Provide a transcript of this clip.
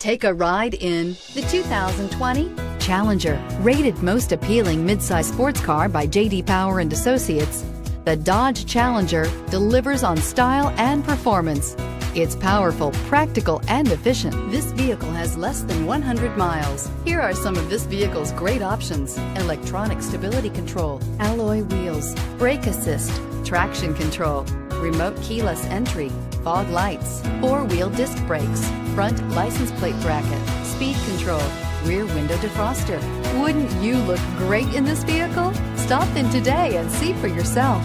Take a ride in the 2020 Challenger. Rated most appealing midsize sports car by J.D. Power and Associates, the Dodge Challenger delivers on style and performance. It's powerful, practical, and efficient. This vehicle has less than 100 miles. Here are some of this vehicle's great options. Electronic stability control, alloy wheels, brake assist, traction control, remote keyless entry, fog lights, four-wheel disc brakes, front license plate bracket, speed control, rear window defroster. Wouldn't you look great in this vehicle? Stop in today and see for yourself.